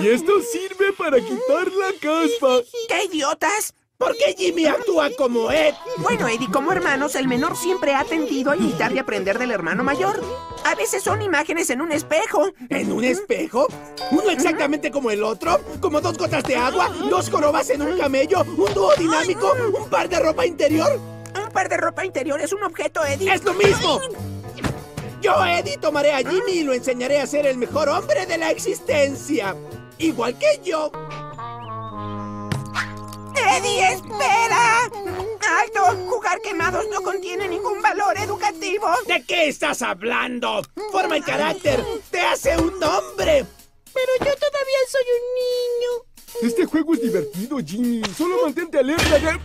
Y esto sirve para quitar la caspa. ¡Qué idiotas! ¿Por qué Jimmy actúa como Ed? Bueno, Eddie, como hermanos, el menor siempre ha tendido a imitar y aprender del hermano mayor. A veces son imágenes en un espejo. ¿En un espejo? ¿Uno exactamente como el otro? ¿Como dos gotas de agua? ¿Dos jorobas en un camello? ¿Un dúo dinámico? ¿Un par de ropa interior? Un par de ropa interior es un objeto, Eddie. ¡Es lo mismo! Yo, Eddie, tomaré a Jimmy y lo enseñaré a ser el mejor hombre de la existencia. Igual que yo. ¡Eddie, espera! ¡Alto! Jugar quemados no contiene ningún valor educativo. ¿De qué estás hablando? Forma y carácter. Te hace un hombre. Pero yo todavía soy un niño. Este juego es divertido, Jimmy. Solo mantente alerta de...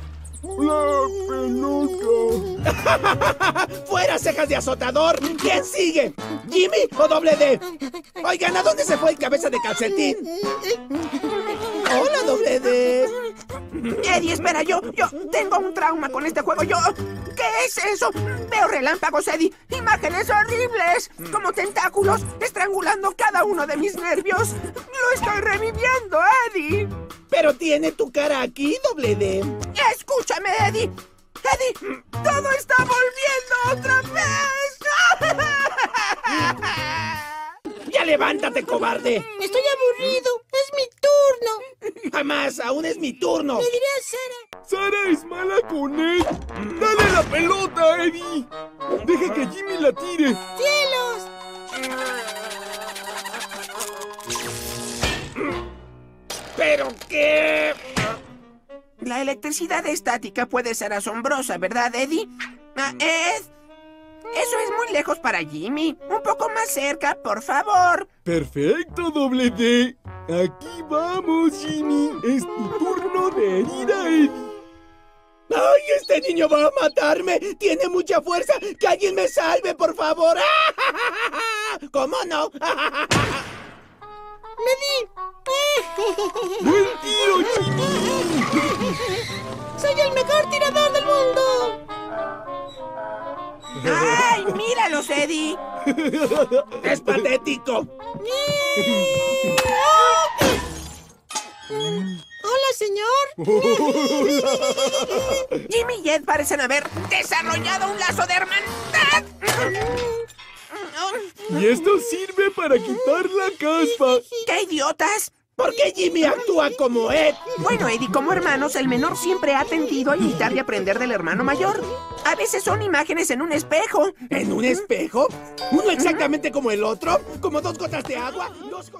La pelota. ¡Fuera, cejas de azotador! ¿Quién sigue? ¿Jimmy o doble D? Oigan, ¿a dónde se fue el cabeza de calcetín? Hola, doble D. Eddie, espera, yo, yo tengo un trauma con este juego. Yo, ¿qué es eso? Veo relámpagos, Eddie. Imágenes horribles, como tentáculos estrangulando cada uno de mis nervios. Lo estoy reviviendo, Eddie. Pero tiene tu cara aquí, doble D. Escúchame, Eddie. Eddie, todo está volviendo otra vez. ¡Ya levántate, cobarde! Estoy aburrido. Es mi turno. Jamás, aún es mi turno. Le diré a Sara. Sara es mala con él. Dale la pelota, Eddie. Deja que Jimmy la tire. ¡Cielos! ¿Pero qué? La electricidad estática puede ser asombrosa, ¿verdad, Eddie? Ah, Ed, eso es muy lejos para Jimmy. Un poco más cerca, por favor. Perfecto, doble D. Aquí vamos, Jimmy. Es tu turno de herir a Eddie. ¡Ay, este niño va a matarme! ¡Tiene mucha fuerza! ¡Que alguien me salve, por favor! ¿Cómo no? ¡Me di! ¡Soy el mejor tirador del mundo! ¡Ay, míralos, Eddie! ¡Es patético! Hola, señor. Jimmy y Ed parecen haber desarrollado un lazo de hermandad. Y esto sirve para quitar la caspa. ¡Qué idiotas! ¿Por qué Jimmy actúa como Ed? Bueno, Eddie, como hermanos, el menor siempre ha tendido a imitar y aprender del hermano mayor. A veces son imágenes en un espejo. ¿En un espejo? ¿Uno exactamente como el otro? ¿Como dos gotas de agua? ¿Dos?